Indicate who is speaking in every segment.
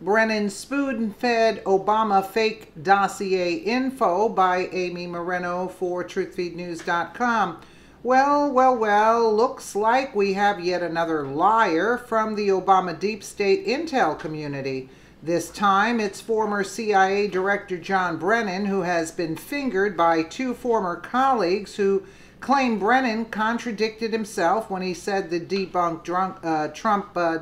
Speaker 1: Brennan spoon fed Obama fake dossier info by Amy Moreno for TruthFeedNews.com. Well, well, well, looks like we have yet another liar from the Obama deep state intel community. This time it's former CIA Director John Brennan, who has been fingered by two former colleagues who claim Brennan contradicted himself when he said the debunked drunk, uh, Trump uh,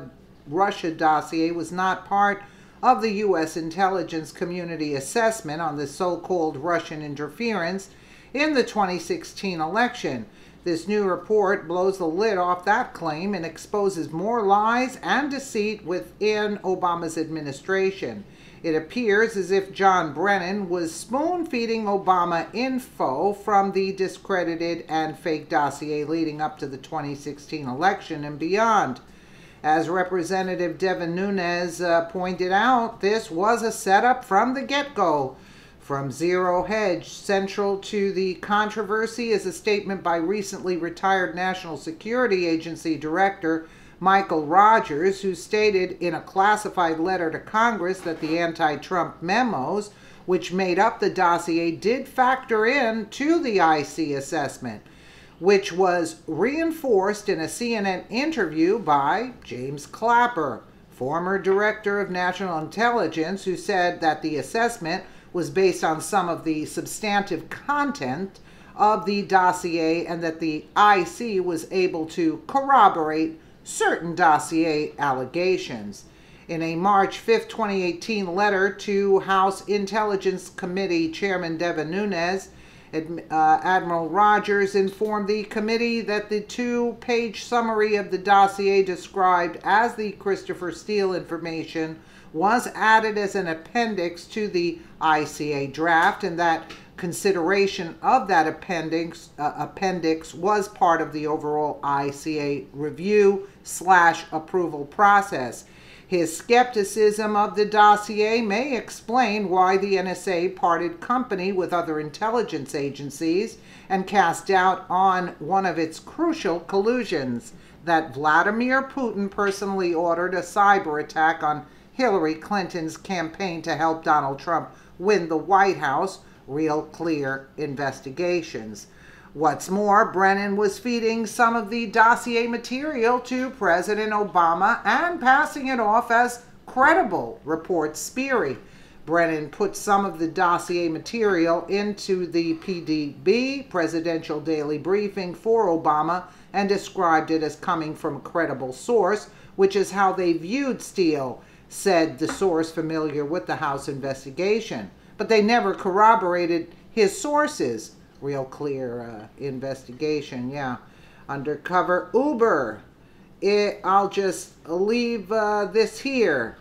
Speaker 1: Russia dossier was not part of the U.S. intelligence community assessment on the so called Russian interference in the 2016 election. This new report blows the lid off that claim and exposes more lies and deceit within Obama's administration. It appears as if John Brennan was spoon feeding Obama info from the discredited and fake dossier leading up to the 2016 election and beyond. As Representative Devin Nunes uh, pointed out, this was a setup from the get go. From Zero Hedge, central to the controversy is a statement by recently retired National Security Agency Director Michael Rogers, who stated in a classified letter to Congress that the anti Trump memos, which made up the dossier, did factor in to the IC assessment which was reinforced in a CNN interview by James Clapper, former director of national intelligence, who said that the assessment was based on some of the substantive content of the dossier and that the IC was able to corroborate certain dossier allegations. In a March 5, 2018 letter to House Intelligence Committee Chairman Devin Nunes, uh, Admiral Rogers informed the committee that the two page summary of the dossier described as the Christopher Steele information was added as an appendix to the ICA draft and that consideration of that appendix uh, appendix was part of the overall ICA review slash approval process. His skepticism of the dossier may explain why the NSA parted company with other intelligence agencies and cast doubt on one of its crucial collusions that Vladimir Putin personally ordered a cyber attack on Hillary Clinton's campaign to help Donald Trump win the White House. Real clear investigations. What's more, Brennan was feeding some of the dossier material to President Obama and passing it off as credible, reports Sperry. Brennan put some of the dossier material into the PDB, Presidential Daily Briefing, for Obama and described it as coming from a credible source, which is how they viewed Steele, said the source familiar with the House investigation. But they never corroborated his sources real clear uh, investigation. Yeah, undercover Huber. It, I'll just leave uh, this here.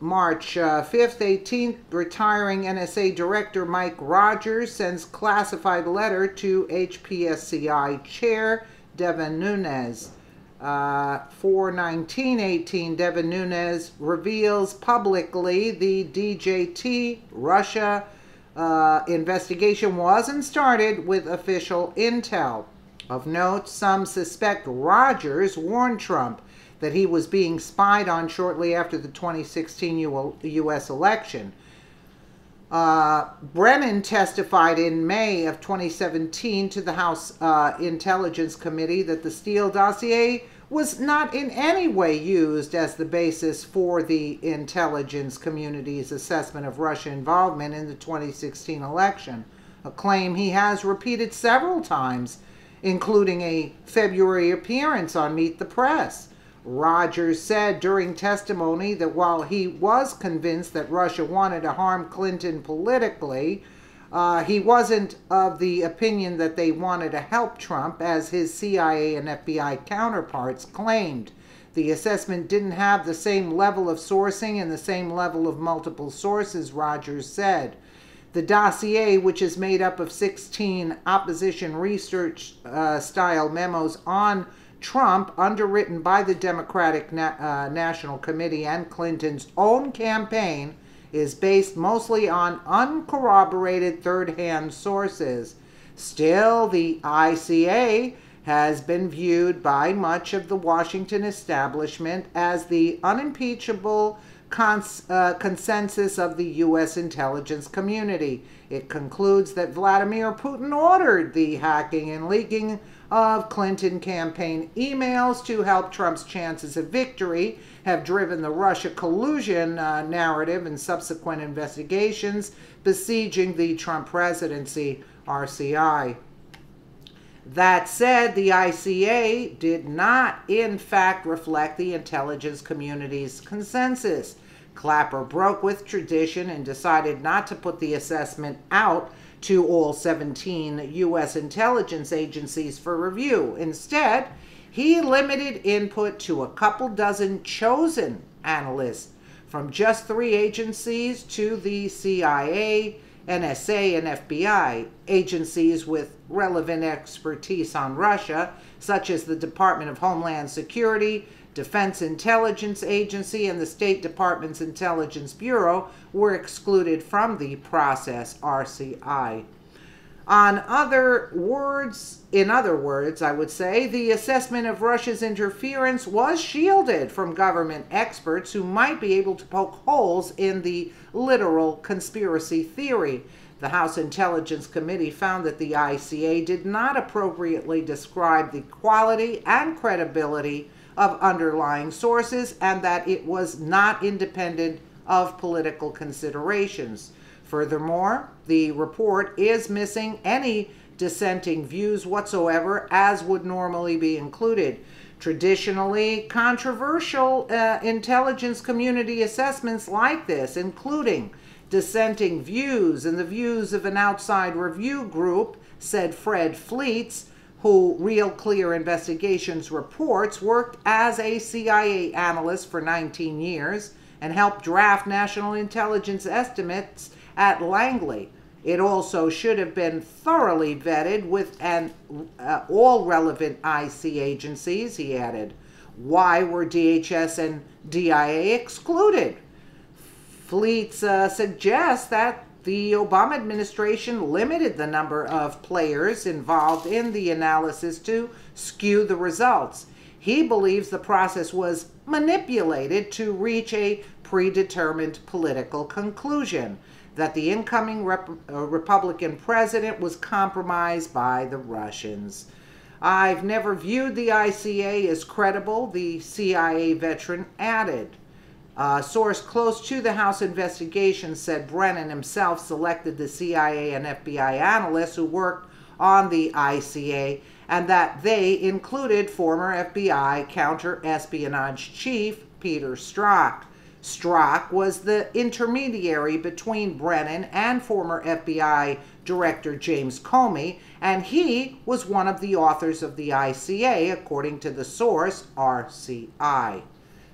Speaker 1: March uh, 5th, 18th, retiring NSA Director Mike Rogers sends classified letter to HPSCI Chair Devin Nunes. Uh, 41918, Devin Nunes reveals publicly the DJT Russia uh, investigation wasn't started with official intel. Of note, some suspect Rogers warned Trump that he was being spied on shortly after the 2016 U.S. election. Uh, Brennan testified in May of 2017 to the House uh, Intelligence Committee that the Steele dossier was not in any way used as the basis for the intelligence community's assessment of Russian involvement in the 2016 election, a claim he has repeated several times, including a February appearance on Meet the Press. Rogers said during testimony that while he was convinced that Russia wanted to harm Clinton politically, uh, he wasn't of the opinion that they wanted to help Trump, as his CIA and FBI counterparts claimed. The assessment didn't have the same level of sourcing and the same level of multiple sources, Rogers said. The dossier, which is made up of 16 opposition research uh, style memos on Trump, underwritten by the Democratic Na- uh, National Committee and Clinton's own campaign, is based mostly on uncorroborated third hand sources. Still, the ICA has been viewed by much of the Washington establishment as the unimpeachable cons- uh, consensus of the U.S. intelligence community. It concludes that Vladimir Putin ordered the hacking and leaking of Clinton campaign emails to help Trump's chances of victory, have driven the Russia collusion uh, narrative and subsequent investigations besieging the Trump presidency, RCI. That said, the ICA did not, in fact, reflect the intelligence community's consensus. Clapper broke with tradition and decided not to put the assessment out to all 17 U.S. intelligence agencies for review. Instead, he limited input to a couple dozen chosen analysts from just three agencies to the CIA, NSA, and FBI, agencies with relevant expertise on Russia, such as the Department of Homeland Security, Defense Intelligence Agency, and the State Department's Intelligence Bureau, were excluded from the process RCI. On other words, in other words, I would say, the assessment of Russia's interference was shielded from government experts who might be able to poke holes in the literal conspiracy theory. The House Intelligence Committee found that the ICA did not appropriately describe the quality and credibility of underlying sources and that it was not independent of political considerations. Furthermore, the report is missing any dissenting views whatsoever, as would normally be included. Traditionally, controversial uh, intelligence community assessments like this, including dissenting views and the views of an outside review group, said Fred Fleitz, who Real Clear Investigations reports worked as a CIA analyst for 19 years and helped draft national intelligence estimates at Langley. It also should have been thoroughly vetted with an, uh, all relevant IC agencies, he added. Why were DHS and DIA excluded? Fleitz uh, suggests that the Obama administration limited the number of players involved in the analysis to skew the results. He believes the process was manipulated to reach a predetermined political conclusion that the incoming rep- uh, Republican president was compromised by the Russians. I've never viewed the ICA as credible, the CIA veteran added. A source close to the House investigation said Brennan himself selected the CIA and FBI analysts who worked on the ICA and that they included former FBI counter espionage chief Peter Strzok. Strzok was the intermediary between Brennan and former FBI Director James Comey, and he was one of the authors of the ICA, according to the source RCI.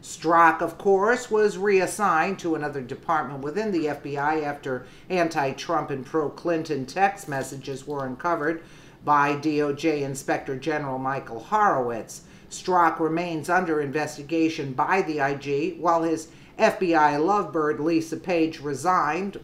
Speaker 1: Strzok, of course, was reassigned to another department within the FBI after anti Trump and pro Clinton text messages were uncovered by DOJ Inspector General Michael Horowitz. Strzok remains under investigation by the IG while his FBI lovebird Lisa Page resigned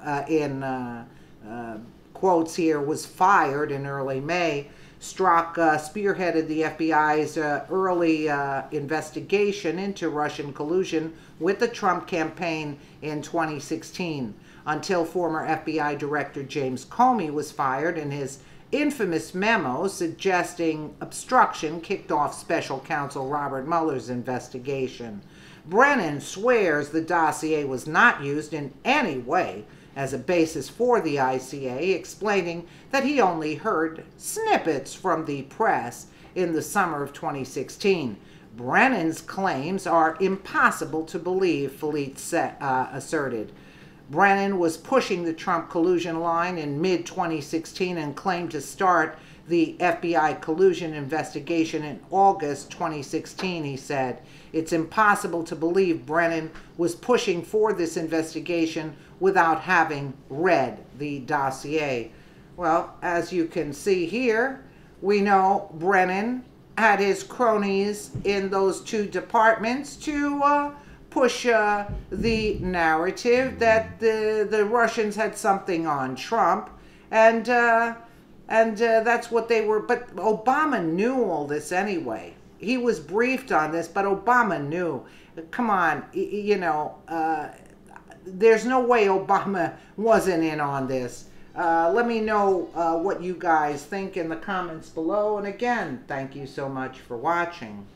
Speaker 1: uh, in uh, uh, quotes here was fired in early May. Strzok uh, spearheaded the FBI's uh, early uh, investigation into Russian collusion with the Trump campaign in 2016 until former FBI Director James Comey was fired in his infamous memo suggesting obstruction kicked off special counsel Robert Mueller's investigation. Brennan swears the dossier was not used in any way as a basis for the ICA, explaining that he only heard snippets from the press in the summer of 2016. Brennan's claims are impossible to believe, Philippe uh, asserted. Brennan was pushing the Trump collusion line in mid 2016 and claimed to start the FBI collusion investigation in August 2016, he said. It's impossible to believe Brennan was pushing for this investigation without having read the dossier. Well, as you can see here, we know Brennan had his cronies in those two departments to uh, push uh, the narrative that the, the Russians had something on Trump. And uh, And uh, that's what they were. But Obama knew all this anyway. He was briefed on this, but Obama knew. Come on, you know, uh, there's no way Obama wasn't in on this. Uh, let me know uh, what you guys think in the comments below. And again, thank you so much for watching.